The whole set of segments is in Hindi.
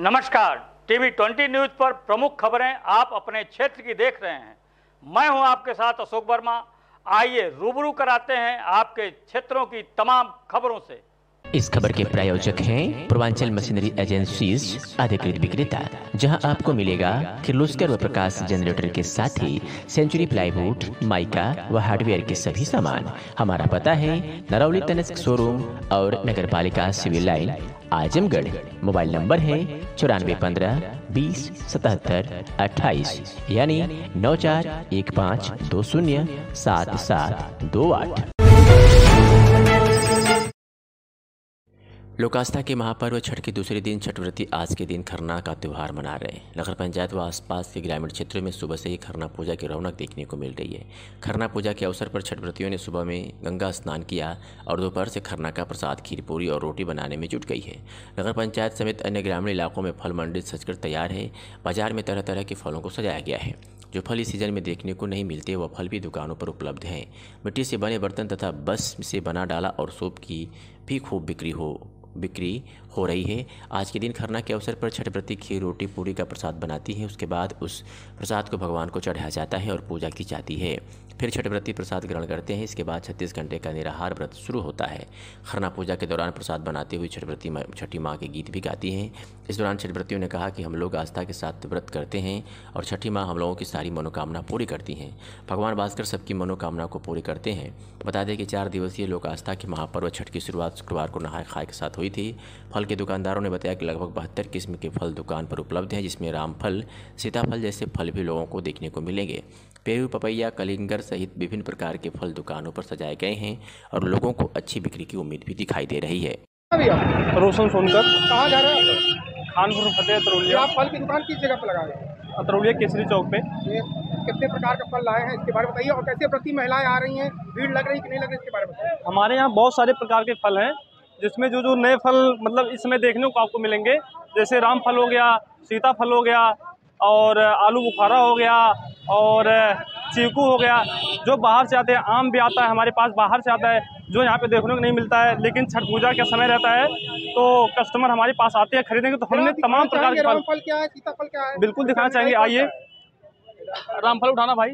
नमस्कार, टीवी ट्वेंटी न्यूज़ पर प्रमुख खबरें आप अपने क्षेत्र की देख रहे हैं। मैं हूँ आपके साथ अशोक वर्मा। आइए रूबरू कराते हैं आपके क्षेत्रों की तमाम खबरों से। इस खबर के प्रायोजक हैं पूर्वांचल मशीनरी एजेंसीज, अधिकृत विक्रेता, जहाँ आपको मिलेगा किर्लोस्कर व प्रकाश जनरेटर के साथ ही सेंचुरी प्लाईवुड, माइका व हार्डवेयर के सभी सामान। हमारा पता है नरौली तनस्क शोरूम और नगर पालिका civil line, Azamgarh. Mobile number है चौरानवे पंद्रह बीस सतहत्तर अट्ठाईस, यानी नौ चार एक पाँच दो शून्य सात सात दो आठ। लोक आस्था के महापर्व छठ के दूसरे दिन छठव्रती आज के दिन खरना का त्यौहार मना रहे हैं। नगर पंचायत व आसपास के ग्रामीण क्षेत्रों में सुबह से ही खरना पूजा की रौनक देखने को मिल रही है। खरना पूजा के अवसर पर छठव्रतियों ने सुबह में गंगा स्नान किया और दोपहर से खरना का प्रसाद खीर पूरी और रोटी बनाने में जुट गई है। नगर पंचायत समेत अन्य ग्रामीण इलाकों में फल मंडी सजकर तैयार है। बाज़ार में तरह तरह के फलों को सजाया गया है। जो फल इस सीज़न में देखने को नहीं मिलते, वह फल भी दुकानों पर उपलब्ध हैं। मिट्टी से बने बर्तन तथा बस से बना डाला और सूप की भी खूब बिक्री हो बिक्री हो रही है। आज के दिन खरना के अवसर पर छठ व्रती खीर रोटी पूरी का प्रसाद बनाती है। उसके बाद उस प्रसाद को भगवान को चढ़ाया जाता है और पूजा की जाती है। फिर छठ व्रती प्रसाद ग्रहण करते हैं। इसके बाद छत्तीस घंटे का निराहार व्रत शुरू होता है। खरना पूजा के दौरान प्रसाद बनाते हुए छठ व्रती छठी माँ के गीत भी गाती हैं। इस दौरान छठ व्रतियों ने कहा कि हम लोग आस्था के साथ व्रत करते हैं और छठी माँ हम लोगों की सारी मनोकामना पूरी करती हैं। भगवान भास्कर सबकी मनोकामना को पूरी करते हैं। बता दें कि चार दिवसीय लोक आस्था के महापर्व छठ की शुरुआत शुक्रवार को नहाय खाए के साथ हुई थी। फल के दुकानदारों ने बताया कि लगभग बहत्तर किस्म के फल दुकान पर उपलब्ध हैं जिसमें रामफल सीताफल जैसे फल भी लोगों को देखने को मिलेंगे। पेरू पपैया कलिंगर सहित विभिन्न प्रकार के फल दुकानों पर सजाए गए हैं और लोगों को अच्छी बिक्री की उम्मीद भी दिखाई दे रही है। रोशन सोनकर। कहाँ जा रहे हैं? खानपुर फतेह आप फल की दुकान किस जगह पर लगाए हैं अतरौलिया केसरी चौक पे। कितने प्रकार का फल लाए हैं इसके बारे में बताइए और कैसे प्रति महिलाएँ आ रही हैं? भीड़ लग रही है कि नहीं लग रही इसके बारे में बताइए? हमारे यहाँ बहुत सारे प्रकार के फल हैं। जिसमें जो जो नए फल मतलब इस समय देखने को आपको मिलेंगे जैसे राम फल हो गया सीताफल हो गया और आलू बुखारा हो गया और चीकू हो गया जो बाहर से आते हैं आम भी आता है हमारे पास बाहर से आता है जो यहाँ पे देखने को नहीं मिलता है लेकिन छठ पूजा का समय रहता है तो कस्टमर हमारे पास आते हैं खरीदेंगे तो हमने तमाम प्रकार के फल रामफल क्या है सीताफल क्या है? बिल्कुल दिखाना चाहेंगे आइए। रामफल उठाना भाई।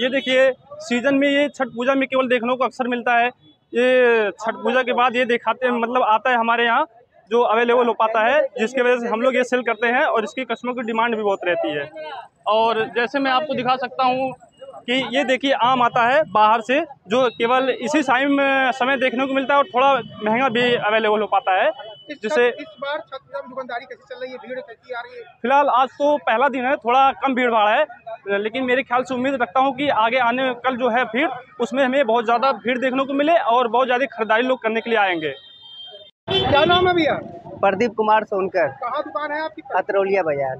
ये देखिए सीज़न में ये छठ पूजा में केवल देखने को अक्सर मिलता है ये छठ पूजा के बाद ये दिखाते हैं मतलब आता है हमारे यहाँ, जो अवेलेबल हो पाता है, जिसकी वजह से हम लोग ये सेल करते हैं और इसकी कस्टमर की डिमांड भी बहुत रहती है। और जैसे मैं आपको दिखा सकता हूँ कि ये देखिए आम आता है बाहर से, जो केवल इसी टाइम समय देखने को मिलता है और थोड़ा महँगा भी अवेलेबल हो पाता है। जिसे इस बार दुकानदारी कैसी चल रही है? भीड़ कैसी आ रही है? फ़िलहाल आज तो पहला दिन है थोड़ा कम भीड़ भाड़ है लेकिन मेरे ख्याल से उम्मीद रखता हूँ कि आगे आने कल जो है भीड़ उसमें हमें बहुत ज़्यादा भीड़ देखने को मिले और बहुत ज़्यादा खरीदारी लोग करने के लिए आएँगे। क्या नाम है भैया? प्रदीप कुमार सोनकर। कहाँ दुकान है आपकी? अतरौलिया बाज़ार।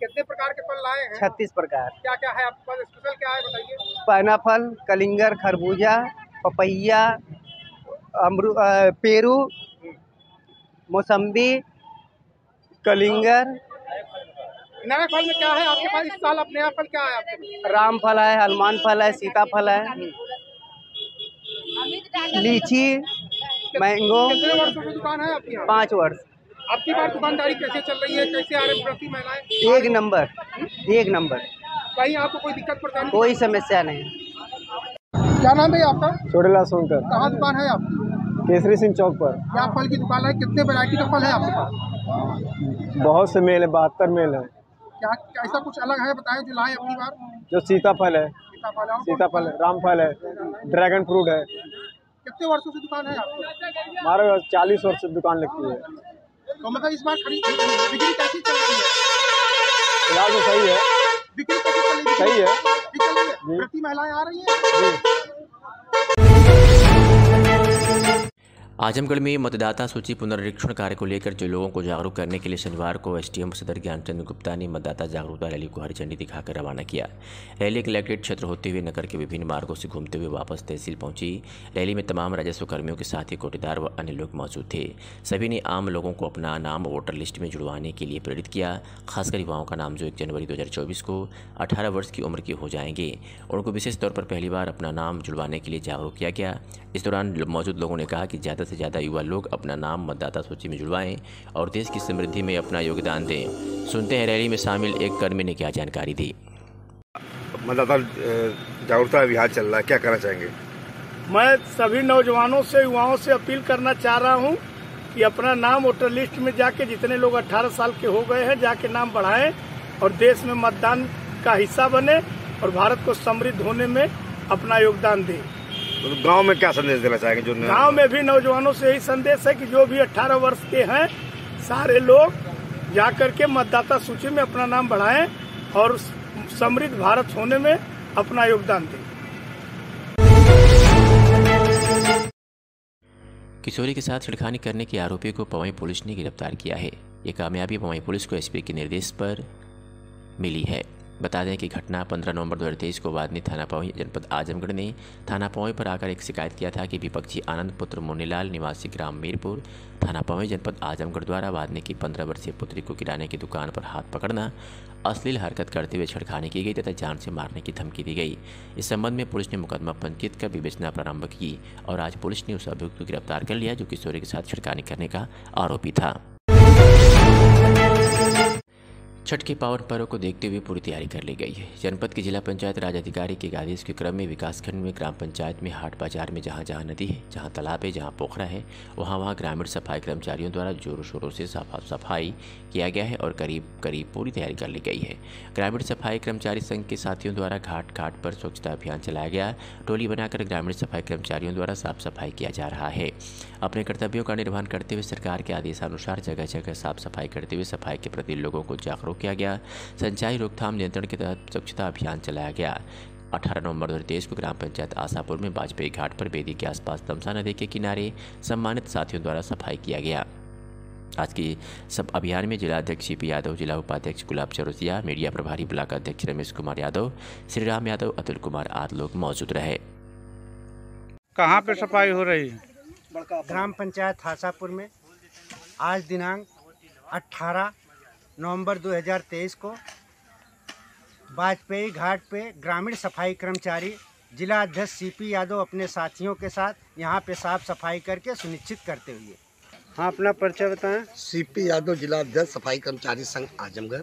कितने प्रकार के फल लाए हैं? छत्तीस प्रकार। क्या क्या है आपके पास? स्पेशल क्या है बताइए। पाइनाफल कलिंगर खरबूजा पपैया अमरू पेरू मौसम्बी कलिंगर। नया फल में क्या है आपके पास? इस साल अब नया फल क्या है आपके राम फल है हनुमान फल है सीताफल है। लीची मैंगो। कितने वर्षों से दुकान है आपकी यहाँ? पाँच वर्ष। आपकी बार दुकानदारी कैसे चल रही है? कैसे आ रहे प्रति महिलाएँ? एक नंबर एक नंबर। कहीं आपको कोई दिक्कत परेशानी? कोई समस्या नहीं। क्या नाम है आपका? छोटेला सोनकर। कहाँ दुकान है आपकी? केसरी सिंह चौक पर। क्या फल की दुकान है? कितने वैरायटी का फल है आपके पास? बहुत से मेल है बहत्तर मेल है। क्या ऐसा कुछ अलग है? बताएँ जो लाए अपनी बार। जो सीताफल है। सीताफल है कौन सीताफल है रामफल है ड्रैगन फ्रूट है। कितने वर्षों से दुकान है आपकी? हमारे चालीस वर्ष से दुकान लगती है। तो मतलब इस बार खरीद बिक्री कैसी चल रही है? फ़िलहाल तो सही है। बिक्री कैसी चल रही है? सही है। प्रति महिलाएँ आ रही हैं? आजमगढ़ में मतदाता सूची पुनरीक्षण कार्य को लेकर जो लोगों को जागरूक करने के लिए शनिवार को एसडीएम सदर ज्ञानचंद गुप्ता ने मतदाता जागरूकता रैली को हरी झंडी दिखाकर रवाना किया। रैली कलेक्ट्रेट क्षेत्र होते हुए नगर के विभिन्न मार्गों से घूमते हुए वापस तहसील पहुँची। रैली में तमाम राजस्व कर्मियों के साथ ही कोटेदार व अन्य लोग मौजूद थे। सभी ने आम लोगों को अपना नाम वोटर लिस्ट में जुड़वाने के लिए प्रेरित किया। खासकर युवाओं का नाम जो एक जनवरी 2024 को 18 वर्ष की उम्र के हो जाएँगे। उनको विशेष तौर पर पहली बार अपना नाम जुड़वाने के लिए जागरूक किया गया। इस दौरान मौजूद लोगों ने कहा कि ज़्यादा ज़्यादा से ज़्यादा युवा लोग अपना नाम मतदाता सूची में जुड़वाएँ और देश की समृद्धि में अपना योगदान दें। सुनते हैं रैली में शामिल एक कर्मी ने क्या जानकारी दी। मतदाता जागरूकता अभियान चल रहा है क्या कहना चाहेंगे? मैं सभी नौजवानों से युवाओं से अपील करना चाह रहा हूँ कि अपना नाम वोटर लिस्ट में जाके जितने लोग 18 साल के हो गए हैं जाके नाम बढ़ाएँ और देश में मतदान का हिस्सा बने और भारत को समृद्ध होने में अपना योगदान दें। तो गाँव में क्या संदेश देना चाहेंगे जो गाँव में भी नौजवानों से यही संदेश है कि जो भी 18 वर्ष के हैं सारे लोग जाकर के मतदाता सूची में अपना नाम बढ़ाएँ और समृद्ध भारत होने में अपना योगदान दें। किशोरी के साथ छिड़खानी करने के आरोपी को पवई पुलिस ने गिरफ़्तार किया है। ये कामयाबी पवई पुलिस को एसपी के निर्देश पर मिली है। बता दें कि घटना 15 नवंबर 2023 को वादनी थाना पवई जनपद आजमगढ़ ने थाना पवई पर आकर एक शिकायत किया था कि विपक्षी आनंद पुत्र मुन्नीलाल निवासी ग्राम मीरपुर थाना पवई जनपद आजमगढ़ द्वारा वादनी की 15 वर्षीय पुत्री को किराने की दुकान पर हाथ पकड़ना, अश्लील हरकत करते हुए छड़खानी की गई तथा जान से मारने की धमकी दी गई। इस संबंध में पुलिस ने मुकदमा पंजीकृत कर विवेचना प्रारंभ की और आज पुलिस ने उस अभियुक्त को गिरफ़्तार कर लिया, जो किशोरी के साथ छिड़खानी करने का आरोपी था। छठ के पावन पर्व को देखते हुए पूरी तैयारी कर ली गई है। जनपद के जिला पंचायत राज अधिकारी के आदेश के क्रम में विकासखंड में ग्राम पंचायत में हाट बाज़ार में जहाँ जहाँ नदी है, जहाँ तालाब है, जहाँ पोखरा है, वहाँ वहाँ ग्रामीण सफ़ाई कर्मचारियों द्वारा जोरों शोरों से साफ़ सफ़ाई किया गया है और करीब करीब पूरी तैयारी कर ली गई है। ग्रामीण सफ़ाई कर्मचारी संघ के साथियों द्वारा घाट घाट पर स्वच्छता अभियान चलाया गया। टोली बनाकर ग्रामीण सफ़ाई कर्मचारियों द्वारा साफ़ सफ़ाई किया जा रहा है। अपने कर्तव्यों का निर्वहन करते हुए सरकार के आदेशानुसार जगह जगह साफ़ सफ़ाई करते हुए सफ़ाई के प्रति लोगों को जागरूक किया गया। सिंचाई रोकथाम नियंत्रण के तहत स्वच्छता अभियान चलाया गया। 18 नवंबर दो को ग्राम पंचायत आशापुर में वाजपेयी घाट पर बेदी के आसपास तमसा नदी के किनारे सम्मानित साथियों द्वारा सफ़ाई किया गया। आज की सब अभियान में जिलाध्यक्ष सी पी यादव जिला उपाध्यक्ष गुलाब चौरसिया मीडिया प्रभारी ब्लॉक अध्यक्ष रमेश कुमार यादव श्रीराम यादव अतुल कुमार आदि लोग मौजूद रहे। कहाँ पे सफ़ाई हो रही है? ग्राम पंचायत हासापुर में आज दिनांक 18 नवंबर 2023 को वाजपेयी घाट पे ग्रामीण सफ़ाई कर्मचारी जिला अध्यक्ष सीपी यादव अपने साथियों के साथ यहाँ पे साफ़ सफ़ाई करके सुनिश्चित करते हुए हाँ अपना परिचय बताएँ। सीपी यादव जिला अध्यक्ष सफ़ाई कर्मचारी संघ आजमगढ़।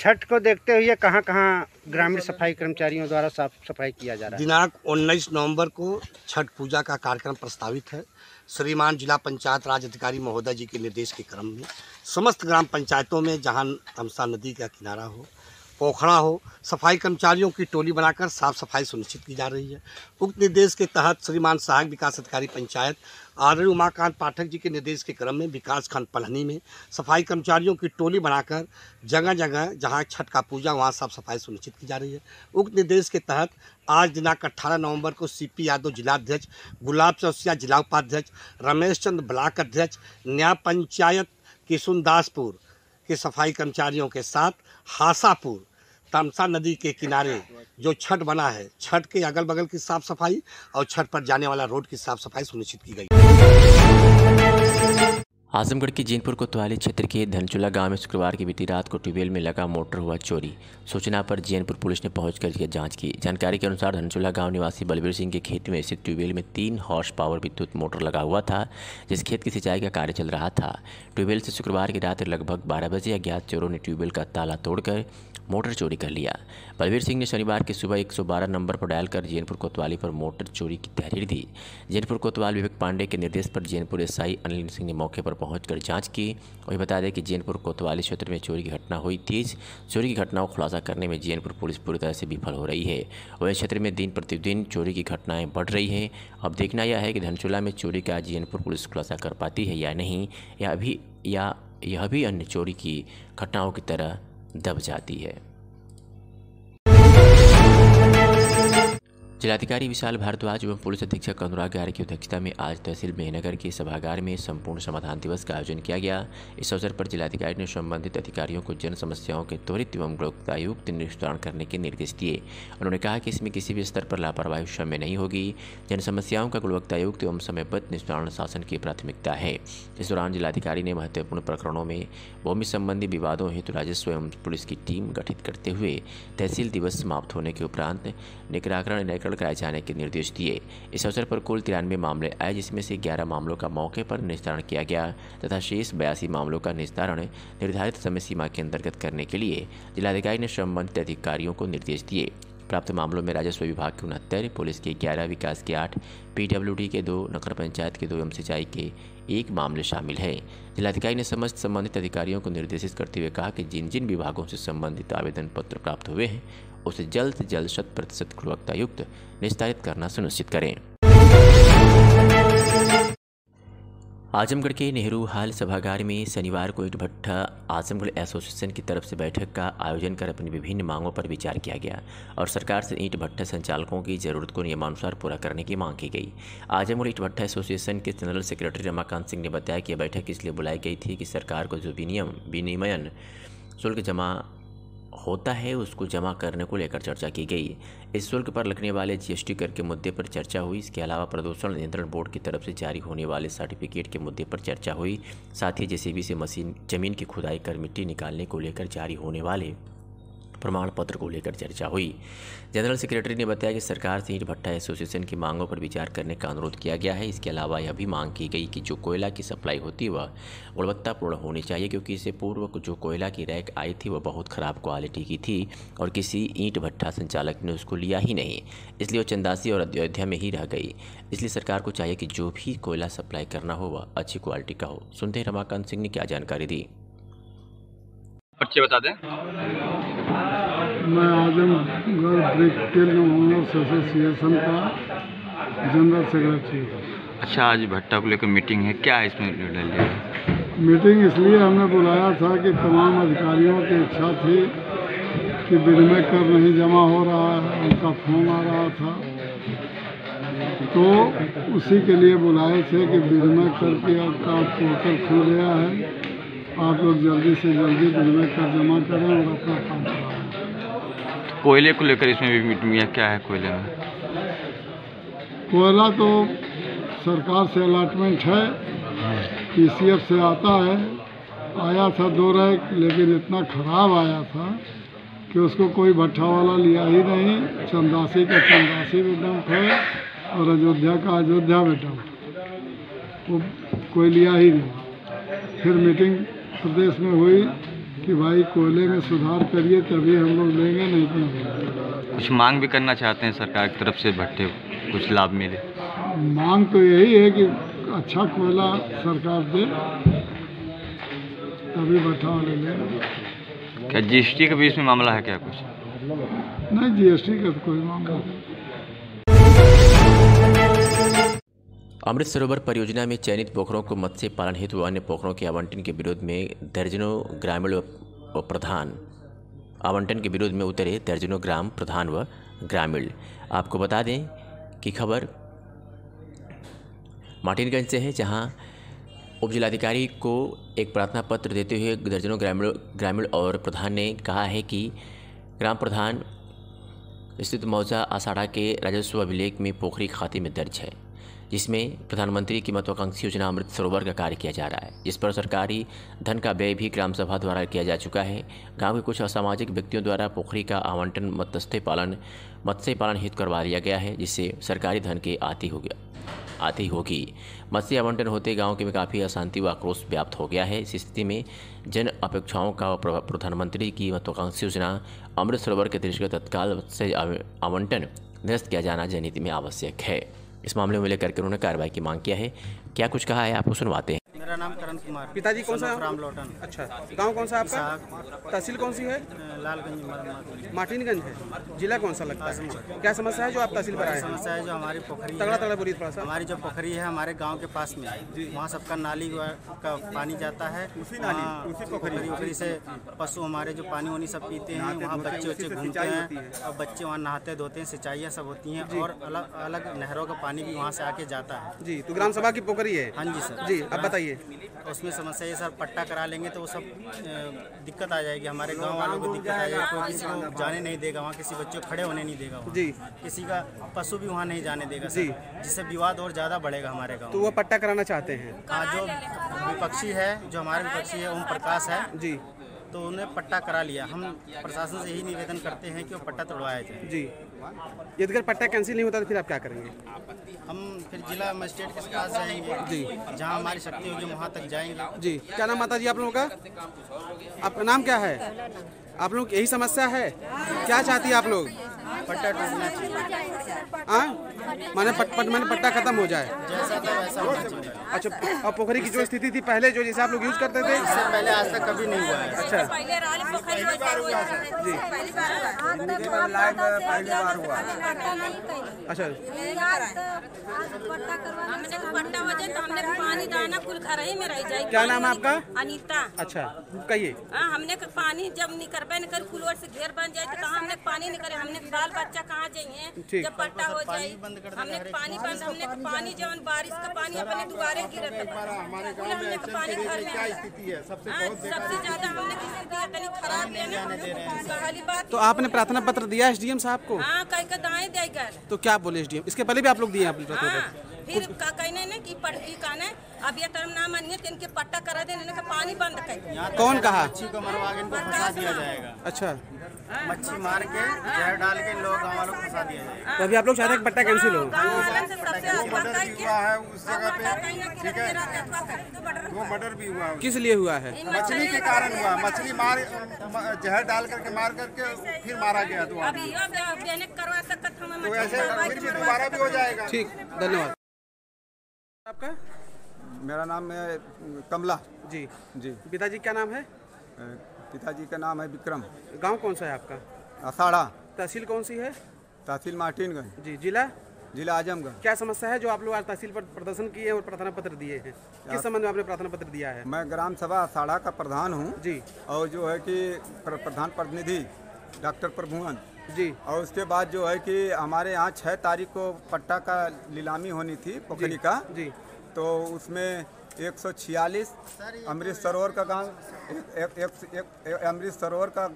छठ को देखते हुए कहाँ कहाँ ग्रामीण सफ़ाई कर्मचारियों द्वारा साफ़ सफ़ाई किया जा रहा है? दिनांक 19 नवंबर को छठ पूजा का कार्यक्रम प्रस्तावित है। श्रीमान जिला पंचायत राज अधिकारी महोदय जी के निर्देश के क्रम में समस्त ग्राम पंचायतों में जहाँ तमसा नदी का किनारा हो पोखड़ा हो, सफ़ाई कर्मचारियों की टोली बनाकर साफ़ सफ़ाई सुनिश्चित की जा रही है। उक्त निर्देश के तहत श्रीमान सहायक विकास अधिकारी पंचायत आर उमाकांत पाठक जी के निर्देश के क्रम में विकास खंड पलहनी में सफ़ाई कर्मचारियों की टोली बनाकर जगह जगह जहाँ छठ का पूजा, वहाँ साफ़ सफ़ाई सुनिश्चित की जा रही है। उक्त निर्देश के तहत आज दिनांक अट्ठारह नवंबर को सीपी यादव जिलाध्यक्ष गुलाब चौसिया जिला उपाध्यक्ष, रमेश चंद्र ब्लॉक अध्यक्ष न्याय पंचायत किशुनदासपुर के सफ़ाई कर्मचारियों के साथ हासापुर तमसा नदी के किनारे जो छठ बना है, छठ के अगल बगल की साफ़ सफ़ाई और छठ पर जाने वाला रोड की साफ़ सफ़ाई सुनिश्चित की गई। आजमगढ़ के जैनपुर कोतवाली क्षेत्र के धनचुला गाँव में शुक्रवार की बीती रात को ट्यूबवेल में लगा मोटर हुआ चोरी। सूचना पर जैनपुर पुलिस ने पहुंचकर जाँच की। जानकारी के अनुसार धनचुला गाँव निवासी बलबीर सिंह के खेत में स्थित ट्यूबवेल में तीन हॉर्स पावर विद्युत मोटर लगा हुआ था, जिस खेत की सिंचाई का कार्य चल रहा था। ट्यूबवेल से शुक्रवार की रात लगभग बारह बजे अज्ञात चोरों ने ट्यूबवेल का ताला तोड़कर मोटर चोरी कर लिया। बलबीर सिंह ने शनिवार की सुबह 112 नंबर पर डायल कर जैनपुर कोतवाली पर मोटर चोरी की तहरीर दी। जैनपुर कोतवाल विवेक पांडे के निर्देश पर जैनपुर एसआई अनिल सिंह ने मौके पर पहुंचकर जाँच की वही बता दें कि जैनपुर कोतवाली क्षेत्र में चोरी की घटना हुई थी। चोरी की घटनाओं को खुलासा करने में जैनपुर पुलिस पूरी तरह से विफल हो रही है वही क्षेत्र में दिन प्रतिदिन चोरी की घटनाएँ बढ़ रही हैं। अब देखना यह है कि धनचूला में चोरी का जैनपुर पुलिस खुलासा कर पाती है या नहीं, या अभी, या यह भी अन्य चोरी की घटनाओं की तरह दब जाती है। जिलाधिकारी विशाल भारद्वाज एवं पुलिस अधीक्षक अनुराग आर्य की अध्यक्षता में आज तहसील मेहनगर के सभागार में संपूर्ण समाधान दिवस का आयोजन किया गया। इस अवसर पर जिलाधिकारी ने संबंधित अधिकारियों को जन समस्याओं के त्वरित एवं गुणवत्तायुक्त निस्तारण करने के निर्देश दिए। उन्होंने कहा कि इसमें किसी भी स्तर पर लापरवाही क्षम्य नहीं होगी। जन समस्याओं का गुणवत्तायुक्त एवं समयबद्ध निस्तारण शासन की प्राथमिकता है। इस दौरान जिलाधिकारी ने महत्वपूर्ण प्रकरणों में भूमि संबंधी विवादों, हेतु राजस्व एवं पुलिस की टीम गठित करते हुए तहसील दिवस समाप्त होने के उपरांत निकराकरण प्रकरण कराए जाने के निर्देश दिए। इस अवसर पर कुल तिरानवे मामले आए, जिसमें से ग्यारह मामलों का मौके पर निस्तारण किया गया तथा शेष बयासी मामलों का निस्तारण निर्धारित समय सीमा के अंतर्गत करने के लिए जिलाधिकारी ने संबंधित अधिकारियों को निर्देश दिए। प्राप्त मामलों में राजस्व विभाग के उनहत्तर, पुलिस के ग्यारह, विकास के आठ, पीडब्ल्यूडी के दो, नगर पंचायत के दो एवं सिंचाई के एक मामले शामिल हैं। जिलाधिकारी ने समस्त संबंधित अधिकारियों को निर्देशित करते हुए कहा कि जिन जिन विभागों से संबंधित आवेदन पत्र प्राप्त हुए हैं उसे जल्द से जल्द शत प्रतिशत गुणवत्ता युक्त निस्तारित करना सुनिश्चित करें। आजमगढ़ के नेहरू हाल सभागार में शनिवार को ईट भट्टा आजमगढ़ एसोसिएशन की तरफ़ से बैठक का आयोजन कर अपनी विभिन्न मांगों पर विचार किया गया और सरकार से ईंट भट्टा संचालकों की ज़रूरत को नियमानुसार पूरा करने की मांग की गई। आजमगढ़ ईट भट्टा एसोसिएशन के जनरल सेक्रेटरी रमाकांत सिंह ने बताया कि यह बैठक इसलिए बुलाई गई थी कि सरकार को जो विनियम विनिमयन शुल्क जमा होता है, उसको जमा करने को लेकर चर्चा की गई। इस शुल्क पर लगने वाले जीएसटी कर के मुद्दे पर चर्चा हुई। इसके अलावा प्रदूषण नियंत्रण बोर्ड की तरफ़ से जारी होने वाले सर्टिफिकेट के मुद्दे पर चर्चा हुई। साथ ही जेसीबी से मशीन, ज़मीन की खुदाई कर मिट्टी निकालने को लेकर जारी होने वाले प्रमाण पत्र को लेकर चर्चा हुई। जनरल सेक्रेटरी ने बताया कि सरकार से ईंट भट्टा एसोसिएशन की मांगों पर विचार करने का अनुरोध किया गया है। इसके अलावा यह भी मांग की गई कि जो कोयला की सप्लाई होती है, वह गुणवत्तापूर्ण होनी चाहिए, क्योंकि इससे पूर्व जो कोयला की रैक आई थी, वह बहुत ख़राब क्वालिटी की थी और किसी ईंट भट्टा संचालक ने उसको लिया ही नहीं। इसलिए वो चंदासी और अयोध्या में ही रह गई। इसलिए सरकार को चाहिए कि जो भी कोयला सप्लाई करना हो, वह अच्छी क्वालिटी का हो। सुनते रमाकांत सिंह ने क्या जानकारी दी। पर्चे बता दें। मैं आजमगढ़ ओनर्स एसोसिएशन का जनरल सेक्रेटरी हूँ अच्छा आज भट्टा को लेकर मीटिंग है। क्या इसमें निर्णय लिया? मीटिंग इसलिए हमने बुलाया था कि तमाम अधिकारियों की इच्छा थी कि विनिमय कर नहीं जमा हो रहा है उनका फ़ोन आ रहा था। तो उसी के लिए बुलाए थे कि विनिमय कर के का पोर्टल खुल गया है। आप लोग जल्दी से जल्दी विनिमय कर जमा करें और अपना काम कराएँ कोयले को लेकर इसमें भी मीटिंग है क्या है कोयले में? कोयला तो सरकार से अलाटमेंट है पीसीएफ से आता है। आया था दो रैक लेकिन इतना ख़राब आया था कि उसको कोई भट्ठा वाला लिया ही नहीं। चंदासी का चंदासी में डंप है और अयोध्या का अयोध्या में डंप वो कोई लिया ही नहीं। फिर मीटिंग प्रदेश में हुई कि भाई कोयले में सुधार करिए तभी हम लोग लेंगे नहीं तो लेंगे। कुछ मांग भी करना चाहते हैं सरकार की तरफ़ से भट्टे कुछ लाभ मिले? मांग तो यही है कि अच्छा कोयला सरकार दे तभी भट्टा वाले लेंगे। क्या जीएसटी का भी इसमें मामला है क्या कुछ? नहीं जीएसटी का तो कोई मामला नहीं। अमृत सरोवर परियोजना में चयनित पोखरों को मत्स्य पालन हेतु अन्य पोखरों के आवंटन के विरोध में दर्जनों ग्रामीण व प्रधान। आवंटन के विरोध में उतरे दर्जनों ग्राम प्रधान व ग्रामीण। आपको बता दें कि खबर मार्टिनगंज से है, जहाँ उप जिलाधिकारी को एक प्रार्थना पत्र देते हुए दर्जनों ग्रामीण ग्रामीण और प्रधान ने कहा है कि ग्राम प्रधान स्थित मौजा आषाढ़ा के राजस्व अभिलेख में पोखरी खाते में दर्ज है। जिसमें प्रधानमंत्री की महत्वाकांक्षी योजना अमृत सरोवर का कार्य किया जा रहा है। जिस पर सरकारी धन का व्यय भी ग्राम सभा द्वारा किया जा चुका है। गाँव के कुछ असामाजिक व्यक्तियों द्वारा पोखरी का आवंटन, मत्स्य पालन मत्स्य पालन हित करवा दिया गया है, जिससे सरकारी धन के आती हो गया, आती होगी। मत्स्य आवंटन होते गाँव के में काफ़ी अशांति व आक्रोश व्याप्त हो गया है। इस स्थिति में जन अपेक्षाओं का प्रधानमंत्री की महत्वाकांक्षी योजना अमृत सरोवर के दृष्टिगत तत्काल मत्स्य आवंटन निरस्त किया जाना जनहित में आवश्यक है। इस मामले में लेकर के उन्होंने कार्रवाई की मांग किया है। क्या कुछ कहा है? आपको सुनवाते हैं। मेरा नाम करण कुमार पिताजी कौन सा राम लोटन। अच्छा गाँव कौन सा आपका? तहसील कौन सी है? लालगंज मार्टिनगंज है। जिला कौन सा लगता है? क्या समस्या है जो आप तहसील पर आए समस्या है जो हमारी पोखरी तगड़ा तगड़ा बोलिए थोड़ा सा। हमारी जो पोखरी है हमारे गाँव के पास में। वहाँ सबका नाली का पानी जाता है। उसी नाली, उसी पोखरी। पोखरी से पशु हमारे जो पानी वानी सब पीते हैं वहाँ बच्चे बच्चे घूमते हैं। और बच्चे वहाँ नहाते धोते हैं सिंचाइयाँ सब होती हैं और अलग अलग नहरों का पानी भी वहाँ से आके जाता है। जी तो ग्राम सभा की पोखरी है। हाँ जी सर। जी अब बताइए। उसमें समस्या ये सर पट्टा करा लेंगे तो वो सब दिक्कत आ जाएगी। हमारे गाँव वालों को दिक्कत आ जाएगी। कोई किसी को जाने नहीं देगा वहाँ किसी बच्चे को खड़े होने नहीं देगा जी। किसी का पशु भी वहाँ नहीं जाने देगा जी। जिससे विवाद और ज़्यादा बढ़ेगा हमारे गाँव तो वह पट्टा कराना चाहते हैं? हाँ जो विपक्षी है जो हमारे विपक्षी है ओम प्रकाश है जी। तो उन्हें पट्टा करा लिया। हम प्रशासन से यही निवेदन करते हैं कि वो पट्टा तोड़वाया जाए। जी। यदि अगर पट्टा कैंसिल नहीं होता तो फिर आप क्या करेंगे? हम फिर जिला मजिस्ट्रेट के पास जाएँगे जी। जहाँ हमारी शक्ति होगी वहाँ तक जाएँगे। जी। क्या नाम माता जी आप लोगों का? आपका नाम क्या है? आप लोग यही समस्या है? क्या चाहती है आप लोग? पट्टा टूटना चाहिए। हाँ? माने पट, पट, माने पट्टा खत्म हो जाए। अच्छा और पोखरी की जो स्थिति थी पहले जो जैसे आप लोग यूज़ करते थे? इससे पहले आज तक कभी नहीं हुआ है। अच्छा। जी। अच्छा। पट्टा हो जाए तो हमने पानी दाना कुल घर ही में रह जाए। क्या नाम है आपका? अनीता। अच्छा कहिए। हाँ हमने पानी जब निकल कर कुलवर से घेर बन जाए तो हमने पानी निकले? हमने बाल बच्चा कहाँ जाइए जब पट्टा हो जाए हमने पानी बंद हमने पानी जवन बारिश का पानी अपने दुआरे गिरा हमने पानी घर में हाँ, सबसे ज़्यादा हमने खराब है। पहली बात तो आपने प्रार्थना पत्र दिया एसडीएम साहब को? हाँ कहीं का दाएँ दे तो क्या बोले एसडीएम? इसके पहले भी आप लोग दिए हैं अपने प्रार्थना हाँ, पत्र? फिर का कहने ने कि पट्टी काने अब ये term ना मानिए तो इनके पट्टा करा देने इनके पानी बंद कर दे। कौन कहा? मच्छी को मरवा के इनको फंसा दिया जाएगा। अच्छा। मच्छी मार के जहर डाल के लोग गाँव वालों को फंसा दिया जाएगा। तो अभी आप लोग चाहते हैं पट्टा कैंसिल हो? है कि है। है तो वो मर्डर भी हुआ। किस लिए हुआ है? मछली के कारण हुआ। मछली मार जहर डाल करके मार करके फिर मारा गया तो तो ऐसे फिर भी दोबारा भी हो जाएगा। ठीक धन्यवाद। आपका? मेरा नाम है कमला। जी। जी। पिताजी क्या नाम है? पिताजी का नाम है विक्रम। गाँव कौन सा है आपका? असाड़ा तहसील कौन सी है? तहसील मार्टिनगंज। जी जिला? जिला आजमगढ़। क्या समस्या है जो आप लोग आज तहसील पर प्रदर्शन किए और प्रार्थना पत्र दिए हैं? किस संबंध में आपने प्रार्थना पत्र दिया है? मैं ग्राम सभा असाड़ा का प्रधान हूँ। जी। और जो है कि प्र- प्रधान प्रतिनिधि डॉक्टर प्रभुवन जी। और उसके बाद जो है कि हमारे यहाँ छः तारीख को पट्टा का नीलामी होनी थी पोखरी का। जी। तो उसमें एक सौ छियालीस अमृत सरोवर का गाँव एक, अमृत सरोवर का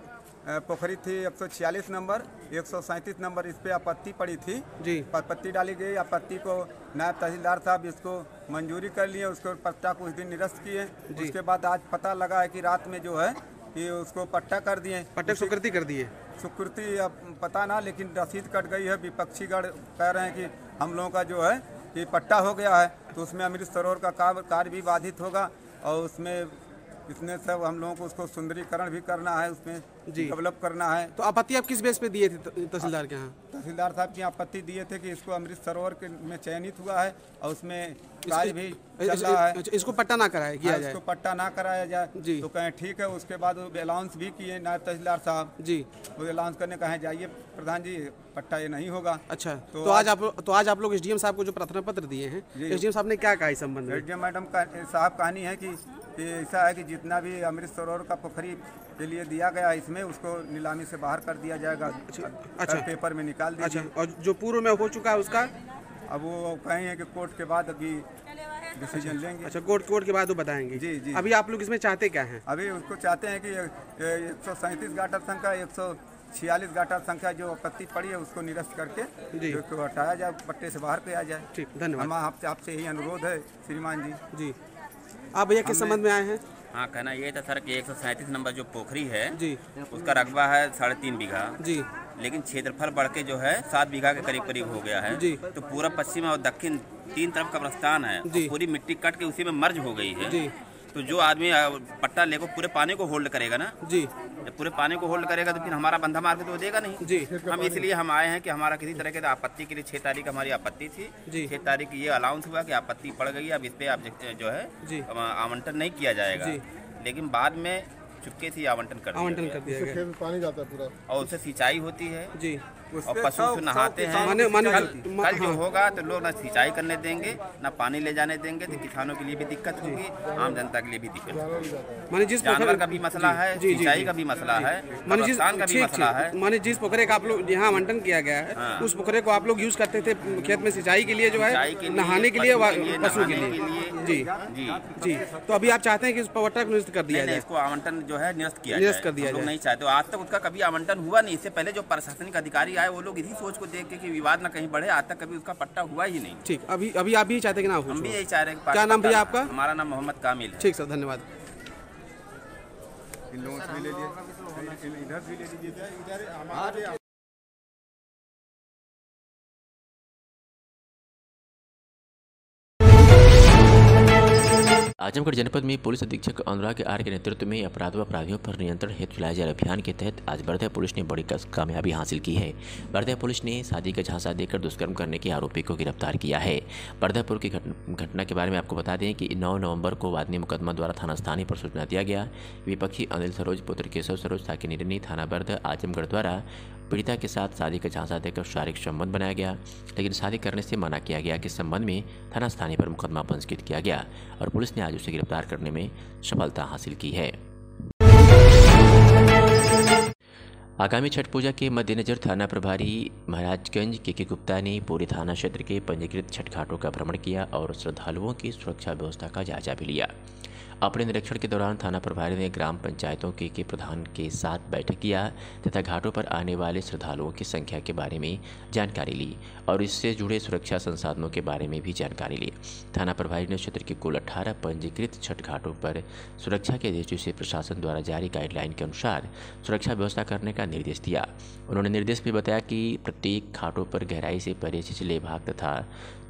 पोखरी थी एक सौ छियालीस नंबर एक सौ सैंतीस नंबर इस पे आपत्ति पड़ी थी। जी। आपत्ति डाली गई आपत्ति को नायब तहसीलदार साहब इसको मंजूरी कर लिए उसको पट्टा को उस दिन निरस्त किए। उसके बाद आज पता लगा है कि रात में जो है कि उसको पट्टा कर दिए पट्टे स्वीकृति कर दिए स्वीकृति अब पता ना लेकिन रसीद कट गई है विपक्षी गण कह रहे हैं कि हम लोगों का जो है कि पट्टा हो गया है तो उसमें अमृत सरोवर का कार्य कार्य भी बाधित होगा और उसमें इसमें सब हम लोगों को उसको सुंदरीकरण भी करना है उसमें। डेवलप करना है। तो आपत्ति आप किस बेस पे दिए थे तहसीलदार के यहाँ? तहसीलदार साहब की आपत्ति दिए थे कि इसको अमृत सरोवर के में चयनित हुआ है और उसमें कार्य भी चल रहा है। इसको पट्टा ना कराया किया हाँ, जाए। इसको पट्टा ना कराया जाए। जी। तो कहें ठीक है उसके बाद अलाउंस भी किए नायब तहसीलदार साहब। जी। वो अलाउंस करने कहें जाइए प्रधान जी पट्टा ये नहीं होगा। अच्छा तो तो आज आप तो आज आप लोग एसडीएम साहब को जो प्रार्थना पत्र दिए हैं। एसडीएम साहब ने क्या कहा इस संबंध में? एडीएम मैडम का साहब कहानी है कि ऐसा है कि जितना भी अमृत सरोवर का पोखरी के लिए दिया गया है, इसमें उसको नीलामी से बाहर कर दिया जाएगा। अच्छा पेपर में निकाल दिया अच्छा और जो पूर्व में हो चुका है उसका? अब वो कहें हैं कि कोर्ट के बाद अभी डिसीज़न लेंगे। अच्छा कोर्ट कोर्ट के बाद वो बताएँगे। जी जी। अभी आप लोग इसमें चाहते क्या हैं? अभी उसको चाहते हैं कि एक सौ सैंतीस गाटर संख्या एक सौ छियालीस गाटर संख्या जो आपत्ति पड़ी है उसको निरस्त करके जो। उसको हटाया जाए पट्टे से बाहर किया जाए। ठीक धन्यवाद। हम आपसे आपसे यही अनुरोध है श्रीमान जी। जी। आप भैया किस संबंध में आए हैं? हाँ कहना ये था सर कि एक सौ सैंतीस नंबर जो पोखरी है जी उसका रकबा है साढ़े तीन बीघा जी लेकिन क्षेत्रफल बढ़ के जो है सात बीघा के करीब करीब हो गया है जी। तो पूरा पश्चिम और दक्षिण तीन तरफ़ कब्रस्तान है। पूरी मिट्टी कट के उसी में मर्ज हो गई है जी। तो जो आदमी पट्टा लेकर पूरे पानी को होल्ड करेगा ना? जी। जब पूरे पानी को होल्ड करेगा तो फिर हमारा बंधा मार के तो देगा नहीं। जी। हम इसलिए हम आए हैं कि हमारा किसी तरह के आपत्ति के लिए छह तारीख हमारी आपत्ति थी। जी। छह तारीख ये अलाउंस हुआ कि आपत्ति पड़ गई अब इस पे आप जो है आवंटन नहीं किया जाएगा। जी। लेकिन बाद में चुपके से आवंटन कर दिया आवंटन कर दिया गया। पानी जाता है पूरा। और उससे सिंचाई होती है। जी। और पशु उससे नहाते हैं। माने- माने- कल, कल जो। होगा तो लोग ना सिंचाई करने देंगे ना पानी ले जाने देंगे तो किसानों के लिए भी दिक्कत होगी आम जनता के लिए भी दिक्कत होगी। माने जिस जानवर का भी मसला है सिंचाई का भी मसला है माने जिस कब्रिस्तान का भी मसला है। माने जिस पोखरे का आप लोग यहाँ आवंटन किया गया है हाँ। उस पोखरे को आप लोग यूज़ करते थे खेत में सिंचाई के लिए जो है नहाने के लिए पशु के लिए, जी। जी। जी। तो अभी आप चाहते हैं कि उस पट्टा को निरस्त कर दिया जाए? इसको आवंटन जो है निरस्त किया निरस्त कर दिया जाए। नहीं चाहते। आज तक उसका कभी आवंटन हुआ नहीं। इससे पहले जो प्रशासनिक अधिकारी आए वो लोग इसी सोच को देख के कि विवाद ना कहीं बढ़े आज तक कभी उसका पट्टा हुआ ही नहीं। ठीक अभी अभी आप भी चाहते हैं कि ना हम भी यही चाह रहे हैं क्या नाम भैया आपका? हमारा नाम मोहम्मद कामिल है। ठीक सर धन्यवाद। इन लोगों से ले लिए इधर भी ले लीजिए। आजमगढ़ जनपद में पुलिस अधीक्षक अनुराग आर के नेतृत्व में अपराध व अपराधियों पर नियंत्रण हेतु चलाए जा रहे अभियान के तहत आज बर्धा पुलिस ने बड़ी कामयाबी हासिल की है। बर्धा पुलिस ने शादी का झांसा देकर दुष्कर्म करने के आरोपी को गिरफ़्तार किया है। बर्धापुर की घट- घटना के बारे में आपको बता दें कि नौ नवंबर को वादनी मुकदमा द्वारा थाना स्थानीय पर सूचना दिया गया। विपक्षी अनिल सरोज, पुत्र केशव सरोज ताकि निर्णी थाना बर्धा आजमगढ़ द्वारा पीड़िता के साथ शादी का झांसा देकर शारीरिक संबंध बनाया गया, लेकिन शादी करने से मना किया गया कि संबंध में थाना स्थानीय पर मुकदमा पंजीकृत किया गया और पुलिस ने आज उसे गिरफ़्तार करने में सफलता हासिल की है। आगामी छठ पूजा के मद्देनजर थाना प्रभारी महाराजगंज के के गुप्ता ने पूरे थाना क्षेत्र के पंजीकृत छठ घाटों का भ्रमण किया और श्रद्धालुओं की सुरक्षा व्यवस्था का जायजा भी लिया। अपने निरीक्षण के दौरान थाना प्रभारी ने ग्राम पंचायतों के, के प्रधान के साथ बैठक किया तथा घाटों पर आने वाले श्रद्धालुओं की संख्या के बारे में जानकारी ली। और इससे जुड़े सुरक्षा संसाधनों के बारे में भी जानकारी ली। थाना प्रभारी ने क्षेत्र के कुल अठारह पंजीकृत छठ घाटों पर सुरक्षा के दृष्टि से प्रशासन द्वारा जारी गाइडलाइन के अनुसार सुरक्षा व्यवस्था करने का निर्देश दिया। उन्होंने निर्देश भी बताया कि प्रत्येक घाटों पर गहराई से परे छिछले भाग तथा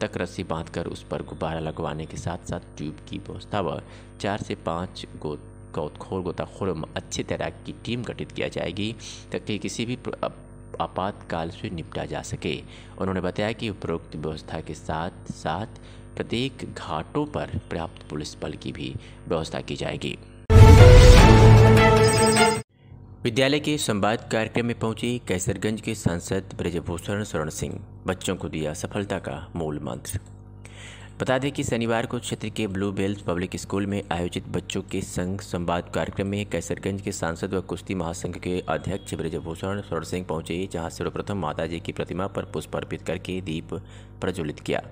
तक रस्सी बांधकर उस पर गुब्बारा लगवाने के साथ साथ ट्यूब की व्यवस्था व चार से पाँच गो गौतखोर गोताखोर अच्छी तरह की टीम गठित किया जाएगी, ताकि किसी भी आपातकाल से निपटा जा सके। उन्होंने बताया कि उपरोक्त व्यवस्था के साथ साथ प्रत्येक घाटों पर पर्याप्त पुलिस बल की भी व्यवस्था की जाएगी। विद्यालय के संवाद कार्यक्रम में पहुँचे कैसरगंज के सांसद ब्रजभूषण शरण सिंह। बच्चों को दिया सफलता का मूल मंत्र। बता दें कि शनिवार को क्षेत्र के ब्लू बेल्ट पब्लिक स्कूल में आयोजित बच्चों के संग संवाद कार्यक्रम में कैसरगंज के सांसद व कुश्ती महासंघ के अध्यक्ष ब्रजभूषण शरण सिंह पहुँचे, जहाँ सर्वप्रथम माता जी की प्रतिमा पर पुष्प अर्पित करके दीप प्रज्वलित किया।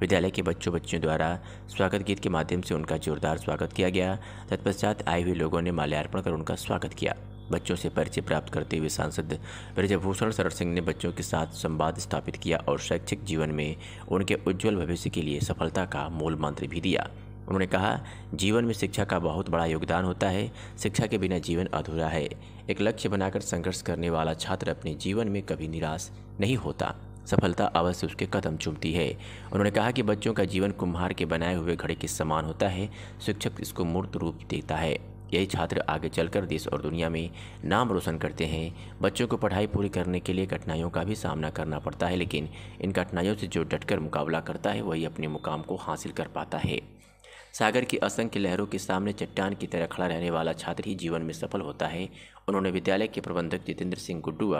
विद्यालय के बच्चों बच्चियों द्वारा स्वागत गीत के माध्यम से उनका जोरदार स्वागत किया गया। तत्पश्चात आए हुए लोगों ने माल्यार्पण कर उनका स्वागत किया। बच्चों से परिचय प्राप्त करते हुए सांसद ब्रजभूषण शरण सिंह ने बच्चों के साथ संवाद स्थापित किया और शैक्षिक जीवन में उनके उज्जवल भविष्य के लिए सफलता का मूल मंत्र भी दिया। उन्होंने कहा, जीवन में शिक्षा का बहुत बड़ा योगदान होता है। शिक्षा के बिना जीवन अधूरा है। एक लक्ष्य बनाकर संघर्ष करने वाला छात्र अपने जीवन में कभी निराश नहीं होता। सफलता अवश्य उसके कदम चूमती है। उन्होंने कहा कि बच्चों का जीवन कुम्हार के बनाए हुए घड़े के समान होता है। शिक्षक इसको मूर्त रूप देता है। यही छात्र आगे चलकर देश और दुनिया में नाम रोशन करते हैं। बच्चों को पढ़ाई पूरी करने के लिए कठिनाइयों का भी सामना करना पड़ता है, लेकिन इन कठिनाइयों से जो डटकर मुकाबला करता है, वही अपने मुकाम को हासिल कर पाता है। सागर की असंख्य लहरों के सामने चट्टान की तरह खड़ा रहने वाला छात्र ही जीवन में सफल होता है। उन्होंने विद्यालय के प्रबंधक जितेंद्र सिंह गुड्डू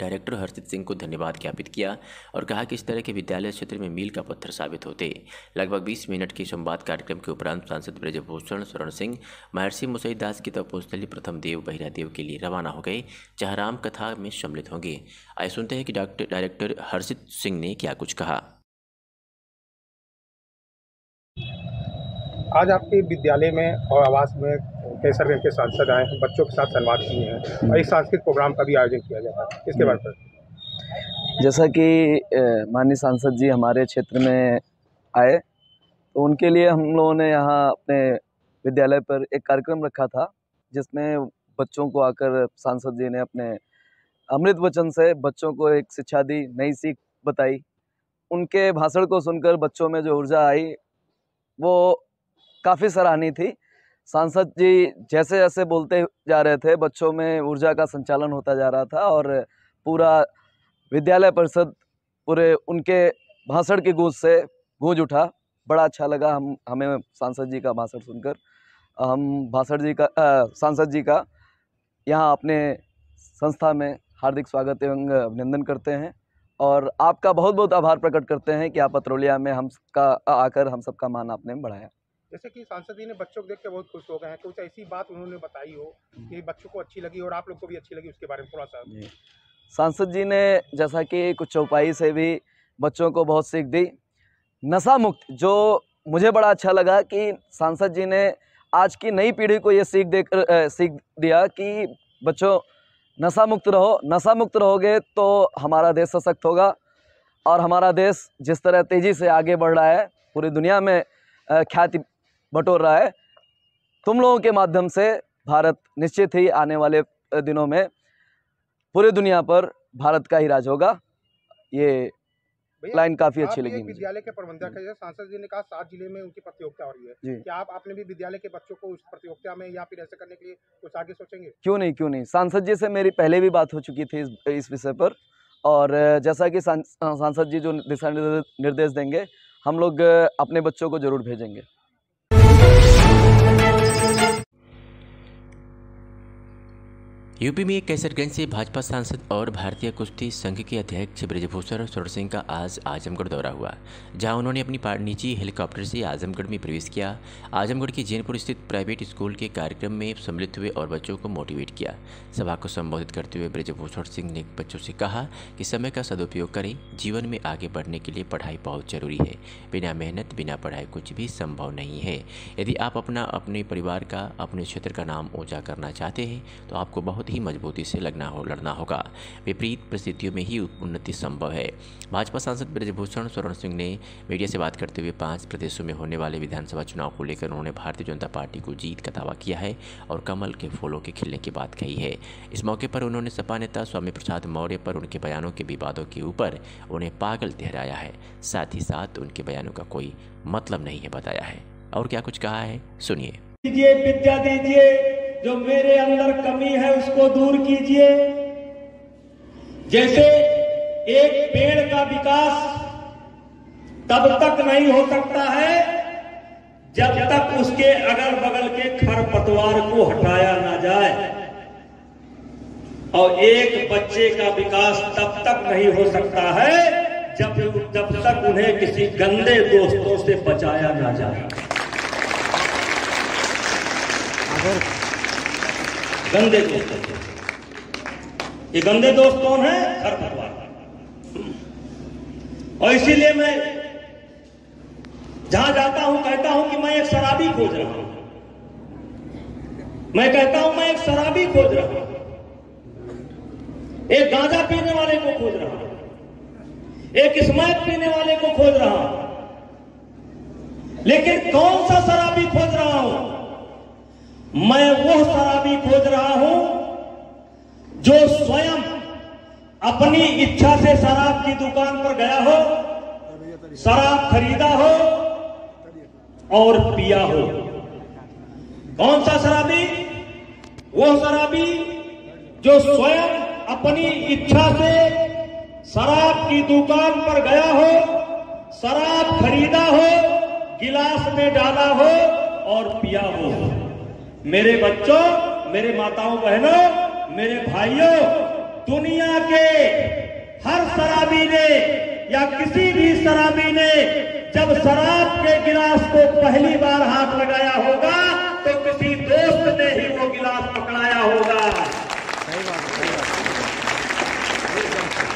डायरेक्टर हर्षित सिंह को धन्यवाद ज्ञापित किया और कहा कि इस तरह के विद्यालय क्षेत्र में मील का पत्थर साबित होते। लगभग 20 मिनट के संवाद कार्यक्रम के उपरांत सांसद ब्रजभूषण शरण सिंह, महर्षि मुसई दास की तपोस्थली प्रथम देव, बहिरा देव के लिए रवाना हो गए, जहाँ राम कथा में सम्मिलित होंगे। आइए सुनते हैं कि डॉक्टर डायरेक्टर हर्षित सिंह ने क्या कुछ कहा। आज आपके विद्यालय में और आवास में केसरगंज के सांसद आए हैं, बच्चों के साथ संवाद किए हैं और एक सांस्कृतिक प्रोग्राम का भी आयोजन किया जाता है। इसके बारे में जैसा कि माननीय सांसद जी हमारे क्षेत्र में आए तो उनके लिए हम लोगों ने यहाँ अपने विद्यालय पर एक कार्यक्रम रखा था, जिसमें बच्चों को आकर सांसद जी ने अपने अमृत वचन से बच्चों को एक शिक्षा दी, नई सीख बताई। उनके भाषण को सुनकर बच्चों में जो ऊर्जा आई, वो काफ़ी सराहनीय थी। सांसद जी जैसे जैसे बोलते जा रहे थे, बच्चों में ऊर्जा का संचालन होता जा रहा था और पूरा विद्यालय परिषद पूरे उनके भाषण की गूंज से गूंज उठा। बड़ा अच्छा लगा हम, हमें सांसद जी का भाषण सुनकर। हम भाषण जी का सांसद जी का यहाँ अपने संस्था में हार्दिक स्वागत एवं अभिनंदन करते हैं और आपका बहुत बहुत आभार प्रकट करते हैं कि आप पत्रोलिया में हम का आकर हम सबका मान आपने बढ़ाया। जैसे कि सांसद जी ने बच्चों को देख के बहुत खुश हो गए हैं कुछ ऐसी बात उन्होंने बताई हो कि बच्चों को अच्छी लगी और आप लोग को भी अच्छी लगी उसके बारे में थोड़ा सा। सांसद जी ने जैसा कि कुछ चौपाई से भी बच्चों को बहुत सीख दी। नशा मुक्त जो मुझे बड़ा अच्छा लगा कि सांसद जी ने आज की नई पीढ़ी को ये सीख अ, सीख दिया कि बच्चों नशा मुक्त रहो नशा मुक्त रहोगे तो हमारा देश सशक्त होगा और हमारा देश जिस तरह तेज़ी से आगे बढ़ रहा है पूरी दुनिया में ख्याति बटोर रहा है। तुम लोगों के माध्यम से भारत निश्चित ही आने वाले दिनों में पूरे दुनिया पर भारत का ही राज होगा। ये लाइन काफ़ी अच्छी लगी विद्यालय के प्रबंधक है सांसद जी ने कहा सात ज़िले में उनकी प्रतियोगिता हो रही है। क्या आप अपने भी विद्यालय के बच्चों को उस प्रतियोगिता में या फिर ऐसे करने के लिए कुछ आगे सोचेंगे? क्यों नहीं क्यों नहीं? सांसद जी से मेरी पहले भी बात हो चुकी थी इस, इस विषय पर। और जैसा कि सांसद जी जो दिशा निर्देश निर्देश देंगे हम लोग अपने बच्चों को ज़रूर भेजेंगे। यूपी में कैसरगंज से भाजपा सांसद और भारतीय कुश्ती संघ के अध्यक्ष ब्रजभूषण स्वर्ण सिंह का आज आजमगढ़ दौरा हुआ, जहाँ उन्होंने अपनी निजी हेलीकॉप्टर से आजमगढ़ में प्रवेश किया। आजमगढ़ के जैनपुर स्थित प्राइवेट स्कूल के कार्यक्रम में सम्मिलित हुए और बच्चों को मोटिवेट किया। सभा को संबोधित करते हुए ब्रजभूषण सिंह ने बच्चों से कहा कि समय का सदुपयोग करें, जीवन में आगे बढ़ने के लिए पढ़ाई बहुत ज़रूरी है। बिना मेहनत, बिना पढ़ाई कुछ भी संभव नहीं है। यदि आप अपना, अपने परिवार का, अपने क्षेत्र का नाम ऊँचा करना चाहते हैं तो आपको बहुत ही मजबूती से लगना हो, लड़ना होगा। विपरीत परिस्थितियों में ही उन्नति संभव है। भाजपा सांसद ब्रजभूषण स्वर्ण सिंह ने मीडिया से बात करते हुए पाँच प्रदेशों में होने वाले विधानसभा चुनाव को लेकर उन्होंने भारतीय जनता पार्टी को जीत का दावा किया है और कमल के फूलों के खिलने की बात कही है। इस मौके पर उन्होंने सपा नेता स्वामी प्रसाद मौर्य पर उनके बयानों के विवादों के ऊपर उन्हें पागल ठहराया है। साथ ही साथ उनके बयानों का कोई मतलब नहीं है, बताया है। और क्या कुछ कहा है? सुनिए। दीजिए, विद्या दीजिए। जो मेरे अंदर कमी है उसको दूर कीजिए। जैसे एक पेड़ का विकास तब तक नहीं हो सकता है, जब तक उसके अगल बगल के खरपतवार को हटाया ना जाए। और एक बच्चे का विकास तब तक नहीं हो सकता है, जब जब तक उन्हें किसी गंदे दोस्तों से बचाया ना जाए। गंदे दोस्त हैं। ये गंदे दोस्त कौन है? खरपतवार और इसीलिए मैं जहाँ जाता हूँ, कहता हूँ कि मैं एक शराबी खोज रहा हूँ। मैं कहता हूँ, मैं एक शराबी खोज रहा हूँ। एक गांजा पीने वाले को खोज रहा हूँ। एक स्मैक पीने वाले को खोज रहा हूँ। लेकिन कौन सा शराबी खोज रहा हूँ? मैं वो शराबी खोज रहा हूँ जो स्वयं अपनी इच्छा से शराब की दुकान पर गया हो, शराब खरीदा हो और पिया हो। कौन सा शराबी? वो शराबी जो स्वयं अपनी इच्छा से शराब की दुकान पर गया हो, शराब खरीदा हो, गिलास में डाला हो और पिया हो। मेरे बच्चों, मेरे माताओं, बहनों, मेरे भाइयों, दुनिया के हर शराबी ने या किसी भी शराबी ने जब शराब के गिलास को पहली बार हाथ लगाया होगा तो किसी दोस्त ने ही वो गिलास पकड़ाया होगा।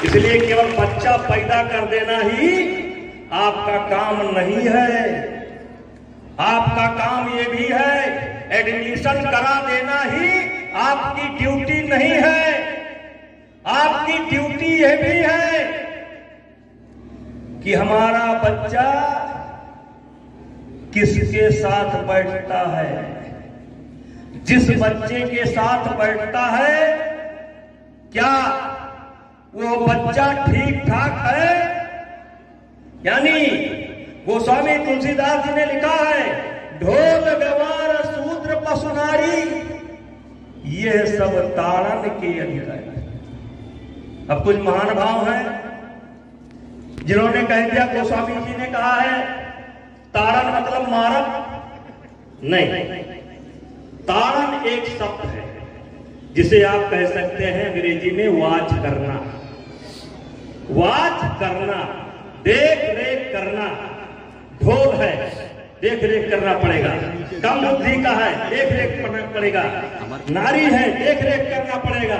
इसलिए केवल बच्चा पैदा कर देना ही आपका काम नहीं है। आपका काम ये भी है एडमिशन करा देना ही आपकी ड्यूटी नहीं है। आपकी ड्यूटी यह भी है कि हमारा बच्चा किसके साथ बैठता है? जिस बच्चे के साथ बैठता है, क्या वो बच्चा ठीक ठाक है? यानी गोस्वामी तुलसीदास जी ने लिखा है, ढोल गवार पसुनारी ये सब ताड़न के अधिकारी अब कुछ महान भाव हैं, जिन्होंने कह दिया गोस्वामी जी ने कहा है, ताड़न मतलब मारक नहीं, ताड़न एक शब्द है, जिसे आप कह सकते हैं अंग्रेज़ी में वाच करना। वाच करना, देख रेख करना, ढोल है। देख रेख करना पड़ेगा। कम बुद्धि का है देख रेख करना पड़ेगा। नारी है देख रेख करना पड़ेगा।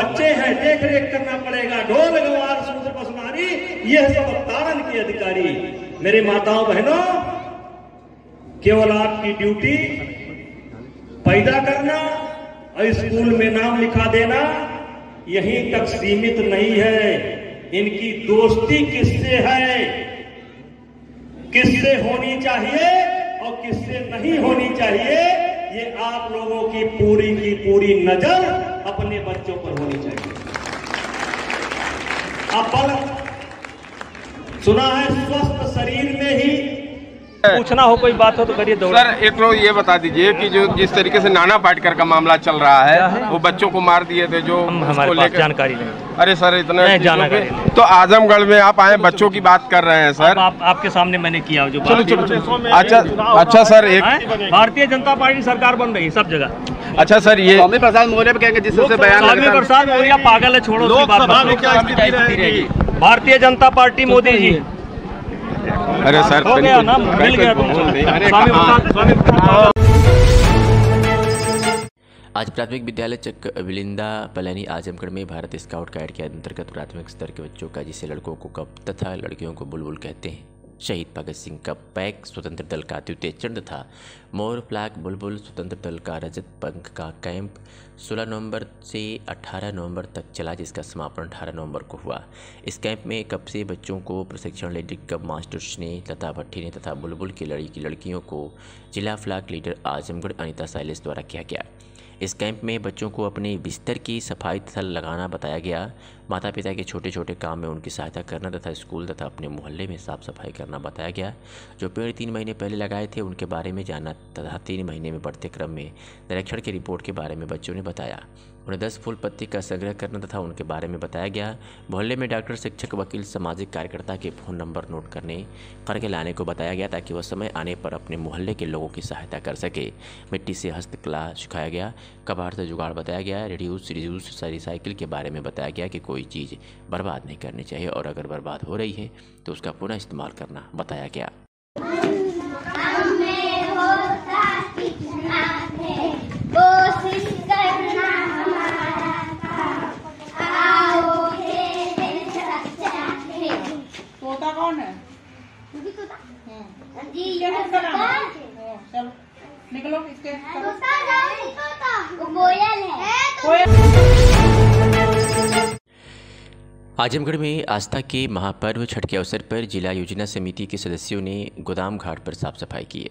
बच्चे हैं देख रेख करना पड़ेगा। ढोल गवार पशु यह सब तारण के अधिकारी। मेरे माताओं, बहनों, केवल आपकी ड्यूटी पैदा करना और स्कूल में नाम लिखा देना, यहीं तक सीमित नहीं है। इनकी दोस्ती किससे है? किससे होनी चाहिए और किससे नहीं होनी चाहिए, ये आप लोगों की पूरी की पूरी नज़र अपने बच्चों पर होनी चाहिए। अपन सुना है, स्वस्थ शरीर में ही पूछना हो कोई बात हो तो करिए सर एक लोग ये बता दीजिए कि जो जिस तरीके से नाना पाटकर का मामला चल रहा है वो बच्चों को मार दिए थे जो हमारे पास जानकारी नहीं अरे सर इतना जानकारी तो आजमगढ़ में आप आए बच्चों की बात कर रहे हैं सर। आप आपके सामने मैंने किया जो चलो, भारतीय चलो, अच्छा- अच्छा, सर, एक- भारतीय जनता पार्टी सरकार बन रही है सब जगह। अच्छा सर ये स्वामी प्रसाद मौर्य पे कहेंगे जिस बयान स्वामी प्रसाद मौर्य पागल है छोड़ो? भारतीय जनता पार्टी मोदी जी। अरे सर हो गया ना मिल गया स्वामी आज प्राथमिक विद्यालय चक विलिंदा पलैनी आजमगढ़ में भारत स्काउट गाइड के अंतर्गत प्राथमिक स्तर के बच्चों का जिसे लड़कों को कप तथा लड़कियों को बुलबुल कहते हैं। शहीद भगत सिंह का पैक स्वतंत्र दल का द्वितीय चरण तथा मोर फ्लैग, बुलबुल स्वतंत्र दल का रजत पंख का कैंप 16 नवंबर से 18 नवंबर तक चला, जिसका समापन 18 नवंबर को हुआ। इस कैंप में कब से बच्चों को प्रशिक्षण लेडी कब मास्टर्स ने लता भट्टी ने तथा बुलबुल की लड़ी की लड़कियों को जिला फ्लैग लीडर आजमगढ़ अनिता साइलिस द्वारा किया गया। इस कैंप में बच्चों को अपने बिस्तर की सफ़ाई तथा लगाना बताया गया। माता पिता के छोटे छोटे काम में उनकी सहायता करना तथा स्कूल तथा अपने मोहल्ले में साफ़ सफ़ाई करना बताया गया। जो पेड़ तीन महीने पहले लगाए थे, उनके बारे में जानना तथा तीन महीने में बढ़ते क्रम में निरीक्षण की रिपोर्ट के बारे में बच्चों ने बताया। उन्हें दस फूल पत्ती का संग्रह करना तथा उनके बारे में बताया गया। मोहल्ले में डॉक्टर, शिक्षक, वकील, सामाजिक कार्यकर्ता के फ़ोन नंबर नोट करने, करके लाने को बताया गया ताकि वह समय आने पर अपने मोहल्ले के लोगों की सहायता कर सके। मिट्टी से हस्तकला सिखाया गया। कबाड़ से जुगाड़ बताया गया। रिड्यूस रिड्यूस रिसाइकिल के बारे में बताया गया कि कोई चीज़ बर्बाद नहीं करनी चाहिए और अगर बर्बाद हो रही है तो उसका पुनः इस्तेमाल करना बताया गया कोशिश करना हमारा काम। आओ खेलें सच्चा खेल। तोता कौन है जी ये चलो निकलो इसके तोता नहीं तोता, वो कोयल है। आजमगढ़ में आस्था के महापर्व छठ के अवसर पर जिला योजना समिति के सदस्यों ने गोदाम घाट पर साफ़ सफ़ाई की है।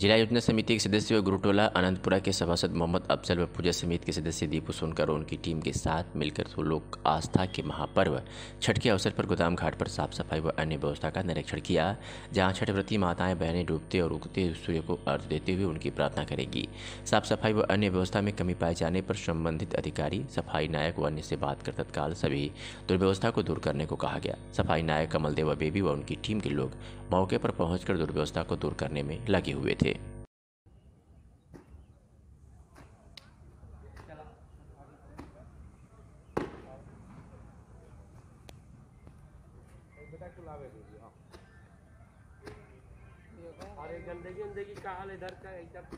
जिला योजना समिति के सदस्य व गुरुटोला, आनंदपुरा के सभासद मोहम्मद अफजल व पूजा समिति के सदस्य दीपू सोनकर और उनकी टीम के साथ मिलकर वो लोग आस्था के महापर्व, छठ के अवसर पर गोदाम घाट पर साफ़ सफ़ाई व अन्य व्यवस्था का निरीक्षण किया, जहाँ छठ व्रती माताएँ, बहनें डूबते और उगते सूर्य को अर्घ देते हुए उनकी प्रार्थना करेगी। साफ़ सफ़ाई व अन्य व्यवस्था में कमी पाए जाने पर संबंधित अधिकारी, सफ़ाई नायक व अन्य से बात कर तत्काल सभी दुर्व्यवस्था को दूर करने को कहा गया। सफ़ाई नायक कमल देवा बेबी व उनकी टीम के लोग मौके पर पहुंचकर दुर्व्यवस्था को दूर करने में लगे हुए थे।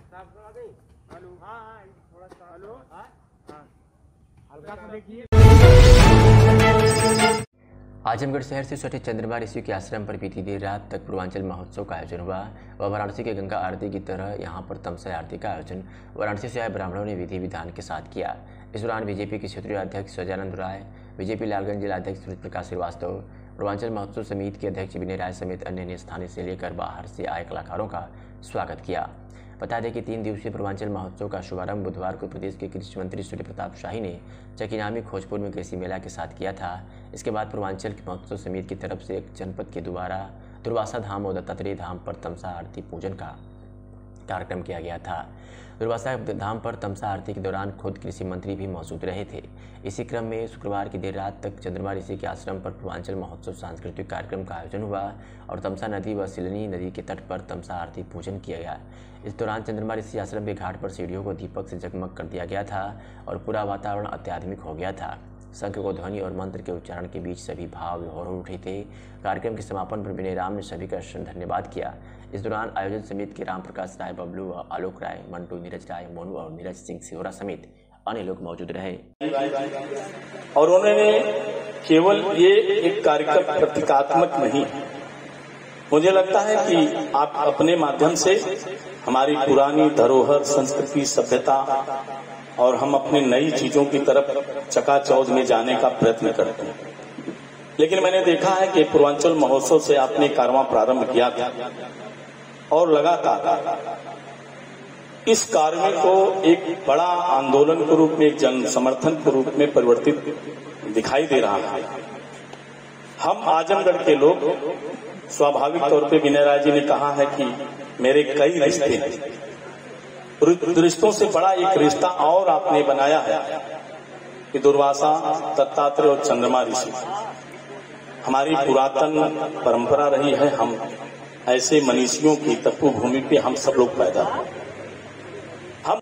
हेलो हाँ हाँ थोड़ा सा हेलो हाँ हाँ हल्का सा देखिए आजमगढ़ शहर से सटे चंद्रमा ऋषि के आश्रम पर बीती देर रात तक पूर्वांचल महोत्सव का आयोजन हुआ। व वाराणसी के गंगा आरती की तरह यहाँ पर तमसा आरती का आयोजन वाराणसी से आए ब्राह्मणों ने विधि विधान के साथ किया। इस दौरान बीजेपी के क्षेत्रीय अध्यक्ष सजानंद राय, बीजेपी लालगंज जिला अध्यक्ष सूर्य प्रकाश श्रीवास्तव, पूर्वांचल महोत्सव समिति के अध्यक्ष विनय राय समेत अन्य ने स्थानीय से लेकर बाहर से आए कलाकारों का स्वागत किया। बता दें कि तीन दिवसीय पूर्वांचल महोत्सव का शुभारंभ बुधवार को प्रदेश के कृषि मंत्री सूर्य प्रताप शाही ने चकिनामी खोजपुर में कृषि मेला के साथ किया था। इसके बाद पूर्वांचल के महोत्सव समिति की तरफ़ से एक जनपद के द्वारा दुर्वासा धाम और दत्तात्रेय धाम पर तमसा आरती पूजन का कार्यक्रम किया गया था। दुर्वासा धाम पर तमसा आरती के दौरान खुद कृषि मंत्री भी मौजूद रहे थे। इसी क्रम में शुक्रवार की देर रात तक चंद्रमा ऋषि के आश्रम पर पूर्वांचल महोत्सव सांस्कृतिक कार्यक्रम का आयोजन हुआ और तमसा नदी व सिलनी नदी के तट पर तमसा आरती पूजन किया गया। इस दौरान चंद्रमा ऋषि आश्रम के घाट पर सीढ़ियों को दीपक से जगमग कर दिया गया था और पूरा वातावरण अत्याधुनिक हो गया था। शंख को ध्वनि और मंत्र के उच्चारण के बीच सभी भाव विभोर उठे थे। कार्यक्रम के समापन पर विनय राम ने सभी का धन्यवाद किया। इस दौरान आयोजन समिति के राम प्रकाश राय, बबलू व आलोक राय, मंटू नीरज राय, मोनू और नीरज सिंह सिहोरा समेत अन्य लोग मौजूद रहे। और उन्होंने केवल ये एक कार्यक्रम प्रतीकात्मक नहीं, मुझे लगता है कि आप अपने माध्यम से हमारी पुरानी धरोहर, संस्कृति, सभ्यता और हम अपनी नई चीज़ों की तरफ़ चकाचौंध में जाने का प्रयत्न करते हैं। लेकिन मैंने देखा है कि पूर्वांचल महोत्सव से आपने कारवा प्रारंभ किया था और लगातार इस कार्य को एक बड़ा आंदोलन के रूप में एक जन समर्थन के रूप में परिवर्तित दिखाई दे रहा है। हम आजमगढ़ के लोग स्वाभाविक तौर पे विनय राय जी ने कहा है कि मेरे कई रिश्ते हैं। रिश्तों से बड़ा एक रिश्ता और आपने बनाया है कि दुर्वासा दत्तात्रेय और चंद्रमा ऋषि। हमारी पुरातन परंपरा रही है हम ऐसे मनीषियों की तत्व भूमि पे हम सब लोग पैदा हुए। हम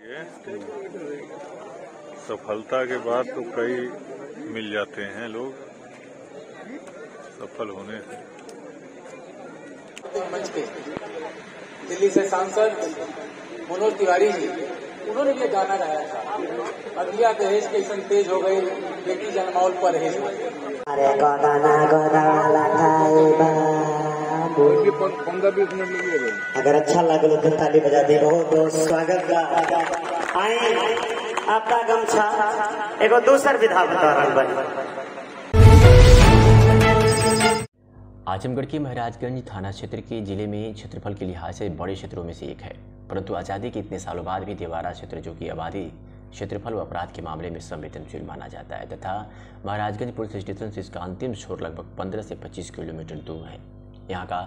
सफलता के बाद तो कई मिल जाते हैं लोग। सफल होने से। मंच पे। दिल्ली से सांसद मनोज तिवारी जी उन्होंने ये गाना गाया था। अभिया दहेज के सन तेज हो गए बेटी जन्माउल पर हो अरे गोदाना गोदाना लगे अगर अच्छा लगलो तो ताली बजा दे बहुत बहुत स्वागत आई आपका गमछा। एगो दूसर विधा बता बनी। आजमगढ़ के महाराजगंज थाना क्षेत्र के ज़िले में क्षेत्रफल के लिहाज से बड़े क्षेत्रों में से एक है। परंतु आज़ादी के इतने सालों बाद भी देवारा क्षेत्र, जो कि आबादी क्षेत्रफल व अपराध के मामले में संवेदनशील माना जाता है, तथा महाराजगंज पुलिस स्टेशन से इसका अंतिम छोर लगभग 15 से 25 किलोमीटर दूर है। यहाँ का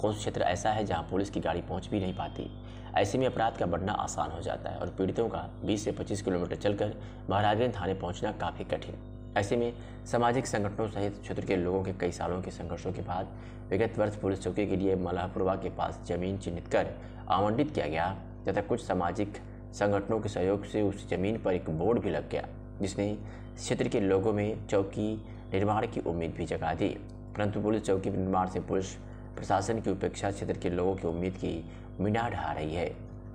कौन क्षेत्र ऐसा है जहाँ पुलिस की गाड़ी पहुँच भी नहीं पाती? ऐसे में अपराध का बढ़ना आसान हो जाता है और पीड़ितों का 20 से 25 किलोमीटर चलकर महाराजगंज थाने पहुँचना काफ़ी कठिन। ऐसे में सामाजिक संगठनों सहित क्षेत्र के लोगों के कई सालों के संघर्षों के बाद विगत वर्ष पुलिस चौकी के लिए मलाहपुरवा के पास ज़मीन चिन्हित कर आवंटित किया गया, तथा कुछ सामाजिक संगठनों के सहयोग से उस ज़मीन पर एक बोर्ड भी लग गया, जिसने क्षेत्र के लोगों में चौकी निर्माण की उम्मीद भी जगा दी। परंतु पुलिस चौकी निर्माण से पुलिस प्रशासन की उपेक्षा क्षेत्र के लोगों की उम्मीद की मीना ढा रही है।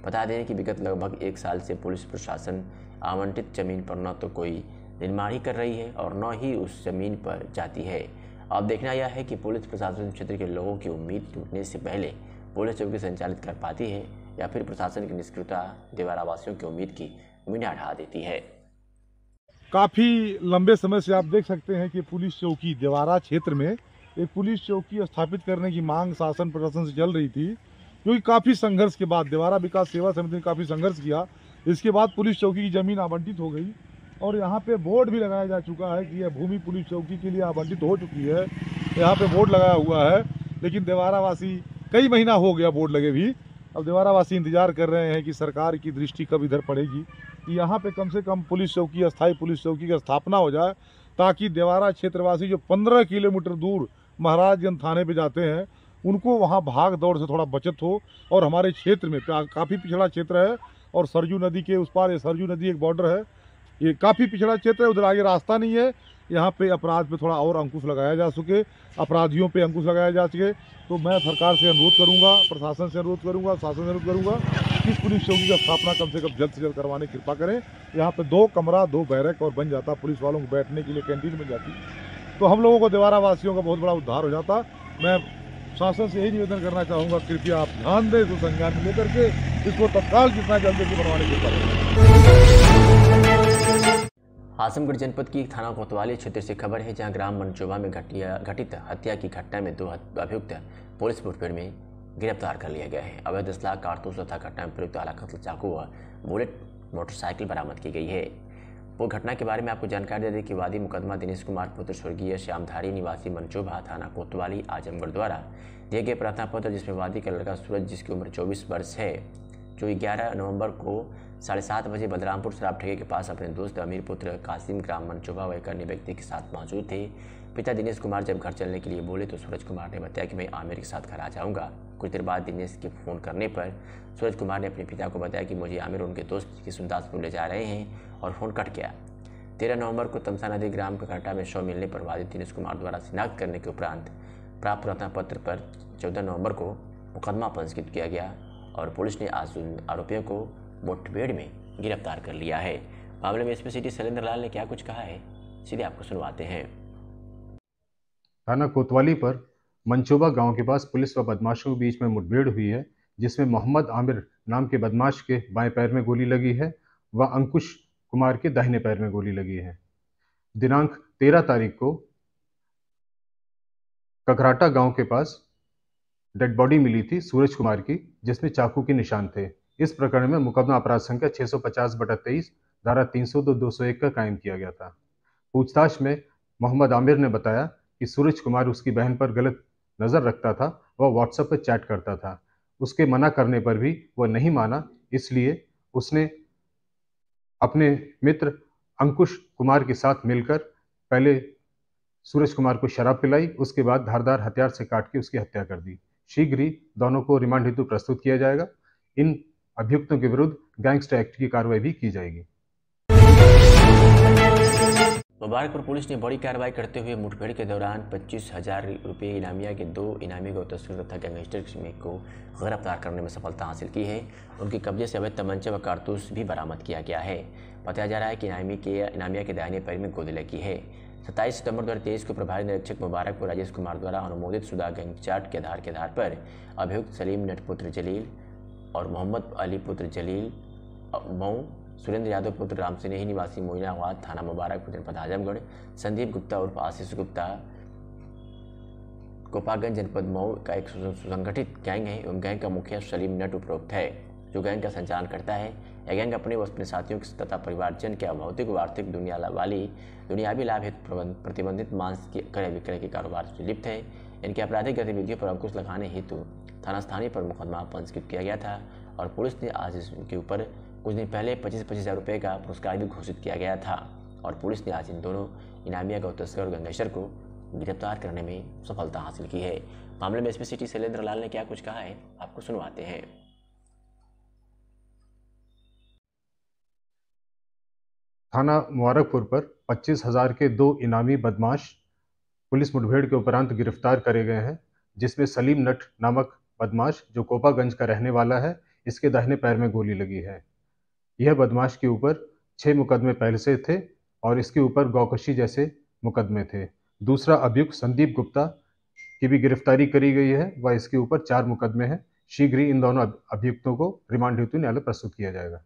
बता दें कि विगत लगभग एक साल से पुलिस प्रशासन आवंटित ज़मीन पर न तो कोई निर्माण ही कर रही है और न ही उस ज़मीन पर जाती है। अब देखना यह है कि पुलिस प्रशासन क्षेत्र के लोगों की उम्मीद टूटने से पहले पुलिस चौकी संचालित कर पाती है या फिर प्रशासन की निष्क्रियता देवारावासियों की उम्मीद की मीना ढा देती है। काफ़ी लंबे समय से आप देख सकते हैं कि पुलिस चौकी देवारा क्षेत्र में एक पुलिस चौकी स्थापित करने की मांग शासन प्रशासन से चल रही थी क्योंकि काफ़ी संघर्ष के बाद देवारा विकास सेवा समिति ने काफ़ी संघर्ष किया। इसके बाद पुलिस चौकी की ज़मीन आवंटित हो गई और यहाँ पे बोर्ड भी लगाया जा चुका है कि यह भूमि पुलिस चौकी के लिए आवंटित हो चुकी है। यहाँ पे बोर्ड लगाया हुआ है, लेकिन देवारा वासी कई महीना हो गया बोर्ड लगे भी। अब देवारा वासी इंतज़ार कर रहे हैं कि सरकार की दृष्टि कब इधर पड़ेगी। कि यहाँ पे कम से कम पुलिस चौकी, अस्थायी पुलिस चौकी की स्थापना हो जाए, ताकि देवारा क्षेत्रवासी जो पंद्रह किलोमीटर दूर महाराजगंज थाने पे जाते हैं, उनको वहाँ भाग दौड़ से थोड़ा बचत हो। और हमारे क्षेत्र में काफ़ी पिछड़ा क्षेत्र है, और सरजू नदी के उस पार, ये सरजू नदी एक बॉर्डर है। ये काफ़ी पिछड़ा क्षेत्र है, उधर आगे रास्ता नहीं है। यहाँ पे अपराध पे थोड़ा और अंकुश लगाया जा सके, अपराधियों पे अंकुश लगाया जा सके। तो मैं सरकार से अनुरोध करूँगा, प्रशासन से अनुरोध करूँगा, शासन से अनुरोध करूँगा कि पुलिस चौकी की स्थापना कम से कम जल्द से जल्द करवाने की कृपा करें। यहाँ पे दो कमरा, दो बैरक और बन जाता पुलिस वालों को बैठने के लिए कैंटीन बन जाती। तो हम लोगों को देवारा वासियों का बहुत बड़ा उद्धार हो जाता। मैं शासन से यही निवेदन करना चाहूँगा, कृपया आप ध्यान दें इसको संज्ञान में लेकर के, इसको तत्काल जितना जल्दी बनवाने की कृपा करें। आजमगढ़ जनपद की थाना कोतवाली क्षेत्र से खबर है, जहाँ ग्राम मनचोबा में घटिया घटित हत्या की घटना में दो अभियुक्त पुलिस मुठभेड़ में गिरफ़्तार कर लिया गया है। अवैध दस लाख कारतूस तथा घटना में प्रयुक्त आला चाकू व बुलेट मोटरसाइकिल बरामद की गई है। वो घटना के बारे में आपको जानकारी दे दें कि वादी मुकदमा दिनेश कुमार, पुत्र स्वर्गीय श्यामधारी निवासी मनचोभा थाना कोतवाली, आजमगढ़ द्वारा दिए गए प्रार्थना पत्र, जिसमें वादी का लड़का सूरज, जिसकी उम्र 24 वर्ष है, जो 11 नवंबर को साढ़े सात बजे बलरामपुर शराब ठेके के पास अपने दोस्त अमीर पुत्र कासिम ग्राम मनचोबा व एक अन्य व्यक्ति के साथ मौजूद थे। पिता दिनेश कुमार जब घर चलने के लिए बोले तो सूरज कुमार ने बताया कि मैं आमिर के साथ घर आ जाऊँगा। कुछ देर बाद दिनेश के फ़ोन करने पर सूरज कुमार ने अपने पिता को बताया कि मुझे आमिर उनके दोस्त की सुंदासपुर ले जा रहे हैं और फ़ोन कट गया। तेरह नवंबर को तमसा नदी ग्राम ककरटा में शव मिलने पर वादी दिनेश कुमार द्वारा शिनाख्त करने के उपरांत प्राप्त प्रार्थना पत्र पर चौदह नवंबर को मुकदमा पंजीकृत किया गया और पुलिस ने आज उन आरोपियों को मुठभेड़ में गिरफ़्तार कर लिया है। मामले में एसपी सिटी शैलेंद्र लाल ने क्या कुछ कहा है? सीधे आपको सुनवाते हैं। थाना कोतवाली पर मंचोबा गाँव के पास पुलिस व बदमाशों के बीच में मुठभेड़ हुई है, जिसमें मोहम्मद आमिर नाम के बदमाश के बाएँ पैर में गोली लगी है व अंकुश कुमार के दाहिने पैर में गोली लगी है। दिनांक तेरह तारीख को ककराटा गाँव के पास डेड बॉडी मिली थी सूरज कुमार की, जिसमें चाकू के निशान थे। इस प्रकरण में मुकदमा अपराध संख्या 650 बटा तेईस धारा तीन सौ दो दो सौ एक का कायम किया गया था। पूछताछ में मोहम्मद आमिर ने बताया कि सूरज कुमार उसकी बहन पर गलत नज़र रखता था, वह व्हाट्सएप पर चैट करता था। उसके मना करने पर भी वह नहीं माना, इसलिए उसने अपने मित्र अंकुश कुमार के साथ मिलकर पहले सूरज कुमार को शराब पिलाई, उसके बाद धारदार हथियार से काट के उसकी हत्या कर दी। शीघ्र ही दोनों को रिमांड हेतु प्रस्तुत किया जाएगा। इन अभियुक्तों के विरुद्ध गैंगस्टर एक्ट की कार्रवाई भी की जाएगी। मुबारकपुर पुलिस ने बड़ी कार्रवाई करते हुए मुठभेड़ के दौरान पच्चीस हज़ार रुपये इनामिया के दो इनामी गौ तस्कर तथा गैंगस्टर को गिरफ़्तार करने में सफलता हासिल की है। उनके कब्जे से अवैध तमंचे व कारतूस भी बरामद किया गया है। बताया जा रहा है कि इनामी के इनामिया के दाहिने पैर में गोली लगी है। सत्ताईस सितंबर दो हज़ार तेईस को प्रभारी निरीक्षक मुबारकपुर राजेश कुमार द्वारा अनुमोदित शुदा गैंग चार्ट के आधार के आधार पर अभियुक्त सलीम नटपुत्र जलील और मोहम्मद अली पुत्र जलील, मऊ सुरेंद्र यादव पुत्र राम सिनेही निवासी मोइनाबाद, थाना मुबारकपुर जनपद आजमगढ़ संदीप गुप्ता उर्फ़ आशीष गुप्ता। गोपागंज जनपद मऊ का एक सुसंगठित गैंग है एवं गैंग का मुखिया सलीम नट उपरोक्त है, जो गैंग का संचालन करता है। यह गैंग अपने व अपने साथियों के तथा परिवारजन के भौतिक व आर्थिक दुनिया वाली दुनियावी लाभ हेतु प्रतिबंधित मांस के क्रय विक्रय के कारोबार से लिप्त है। इनकी आपराधिक गतिविधियों पर अंकुश लगाने हेतु थाना स्थानीय पर मुकदमा पंजीकृत किया गया था और पुलिस ने आज इनके ऊपर कुछ दिन पहले पच्चीस पच्चीस हज़ार रुपये का पुरस्कार भी घोषित किया गया था और पुलिस ने आज इन दोनों इनामिया गौ तस्कर और गंगेश्वर को गिरफ़्तार करने में सफलता हासिल की है। मामले में एसपी सिटी शैलेंद्र लाल ने क्या कुछ कहा है, आपको सुनवाते हैं। थाना मुबारकपुर पर पच्चीस हज़ार के दो इनामी बदमाश पुलिस मुठभेड़ के उपरांत गिरफ़्तार करे गए हैं, जिसमें सलीम नट नामक बदमाश जो कोपागंज का रहने वाला है, इसके दाहिने पैर में गोली लगी है। यह बदमाश के ऊपर छः मुकदमे पहले से थे और इसके ऊपर गौकशी जैसे मुकदमे थे। दूसरा अभियुक्त संदीप गुप्ता की भी गिरफ्तारी करी गई है व इसके ऊपर चार मुकदमे हैं। शीघ्र ही इन दोनों अभियुक्तों को रिमांड हेतु न्यायालय प्रस्तुत किया जाएगा।